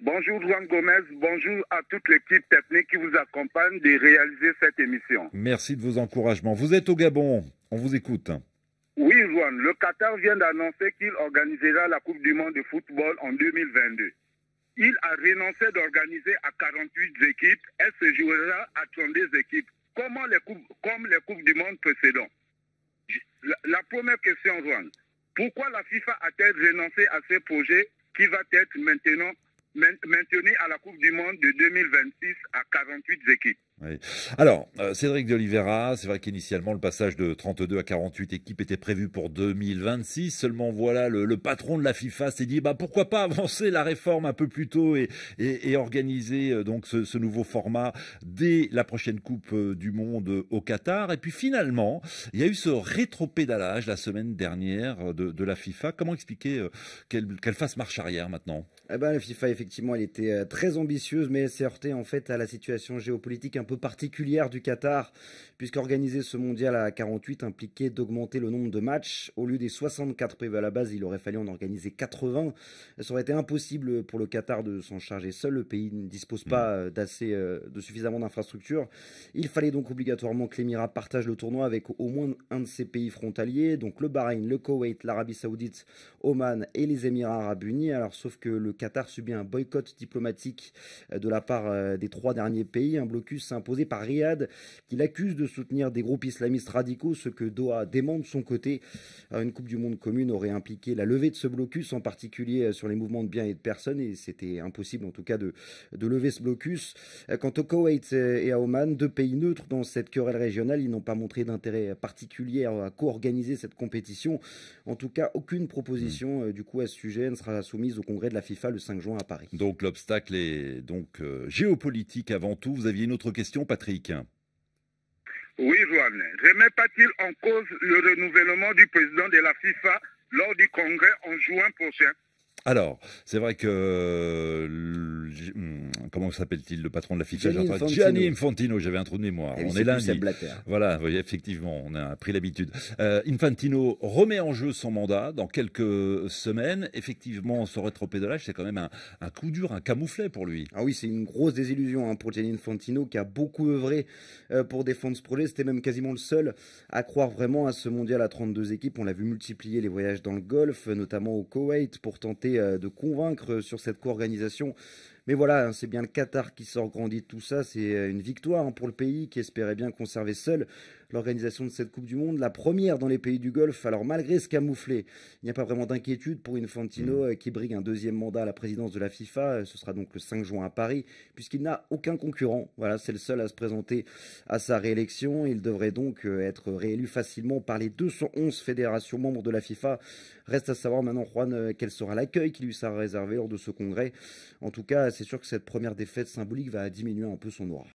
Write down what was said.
Bonjour Juan Gomez, bonjour à toute l'équipe technique qui vous accompagne de réaliser cette émission. Merci de vos encouragements. Vous êtes au Gabon, on vous écoute. Oui Juan, le Qatar vient d'annoncer qu'il organisera la Coupe du Monde de football en 2022. Il a renoncé d'organiser à 48 équipes, elle se jouera à 32 équipes, comme les coupes, comme les coupes du Monde précédentes. La, la première question Juan, pourquoi la FIFA a-t-elle renoncé à ce projet qui va être maintenant maintenu à la Coupe du Monde de 2026 à 48 équipes. Alors, euh, Cédric de Oliveira, c'est vrai qu'initialement le passage de 32 à 48 équipes était prévu pour 2026. Seulement voilà, le, patron de la FIFA s'est dit bah pourquoi pas avancer la réforme un peu plus tôt et, organiser euh, donc ce, nouveau format dès la prochaine Coupe euh, du Monde au Qatar. Et puis finalement, il y a eu ce rétropédalage la semaine dernière de, la FIFA. Comment expliquer qu'elle qu fasse marche arrière maintenant? Eh ben, La FIFA effectivement, elle était très ambitieuse, mais elle s'est heurtée en fait à la situation géopolitique un peu particulière du Qatar, puisqu'organiser ce mondial à 48 impliquait d'augmenter le nombre de matchs. Au lieu des 64 prévus à la base, il aurait fallu en organiser 80. Ça aurait été impossible pour le Qatar de s'en charger seul. Le pays ne dispose pas d'assez, de suffisamment d'infrastructures. Il fallait donc obligatoirement que l'Émirat partage le tournoi avec au moins un de ses pays frontaliers, donc le Bahreïn, le Koweït, l'Arabie Saoudite, Oman et les Émirats Arabes Unis. Alors, sauf que le Qatar subit un boycott diplomatique de la part des trois derniers pays, un blocus imposé par Riyad, qui l'accuse de soutenir des groupes islamistes radicaux, ce que Doha dément de son côté. Une Coupe du Monde commune aurait impliqué la levée de ce blocus, en particulier sur les mouvements de biens et de personnes, et c'était impossible en tout cas de, lever ce blocus. Quant au Koweït et à Oman, deux pays neutres dans cette querelle régionale, ils n'ont pas montré d'intérêt particulier à co-organiser cette compétition. En tout cas, aucune proposition du coup à ce sujet ne sera soumise au congrès de la FIFA le 5 juin à Paris. Donc l'obstacle est donc euh, géopolitique avant tout. Vous aviez une autre question, Patrick Oui, Joanne. Remet pas-il en cause le renouvellement du président de la FIFA lors du congrès en juin prochain? Alors, c'est vrai que comment s'appelle-t-il le patron de la FIFA Gianni Infantino. Gianni Infantino, j'avais un trou de mémoire. Et on est lundi. Voilà, oui, effectivement, on a pris l'habitude. Euh, Infantino remet en jeu son mandat dans quelques semaines. Effectivement, ce rétropédalage, c'est quand même un, un, coup dur, un camouflet pour lui. Ah oui, c'est une grosse désillusion hein, pour Gianni Infantino qui a beaucoup œuvré euh, pour défendre ce projet. C'était même quasiment le seul à croire vraiment à ce mondial à 32 équipes. On l'a vu multiplier les voyages dans le Golfe, notamment au Koweït, pour tenter euh, de convaincre sur cette co-organisation. Mais voilà, hein, c'est bien le Qatar qui sort grandi de tout ça. C'est une victoire hein, pour le pays qui espérait bien conserver seul l'organisation de cette Coupe du Monde, la première dans les pays du Golfe. Alors malgré ce camouflé, il n'y a pas vraiment d'inquiétude pour Infantino mmh. qui brigue un deuxième mandat à la présidence de la FIFA. Ce sera donc le 5 juin à Paris, puisqu'il n'a aucun concurrent. Voilà, c'est le seul à se présenter à sa réélection. Il devrait donc être réélu facilement par les 211 fédérations membres de la FIFA. Reste à savoir maintenant, Juan, quel sera l'accueil qui lui sera réservé lors de ce congrès. En tout cas, c'est sûr que cette première défaite symbolique va diminuer un peu son aura.